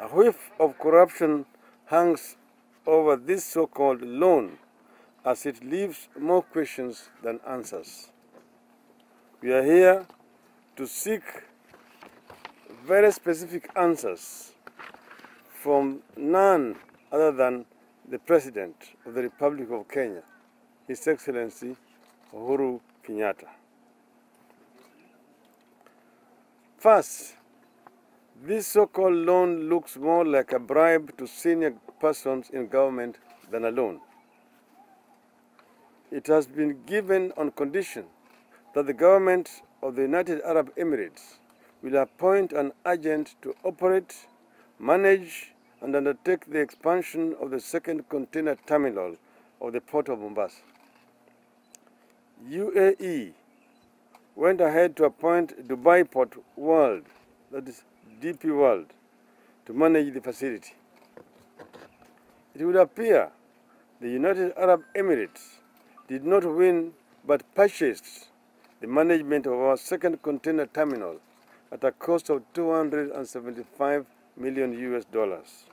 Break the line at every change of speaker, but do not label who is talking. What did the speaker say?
A whiff of corruption hangs over this so-called loan as it leaves more questions than answers. We are here to seek very specific answers from none other than the President of the Republic of Kenya, His Excellency Uhuru Kenyatta. First, this so-called loan looks more like a bribe to senior persons in government than a loan. It has been given on condition that the government of the United Arab Emirates will appoint an agent to operate, manage, and undertake the expansion of the second container terminal of the port of Mombasa. UAE went ahead to appoint Dubai Port World, that is DP World, to manage the facility. It would appear the United Arab Emirates did not win but purchased the management of our second container terminal at a cost of 275 million US dollars.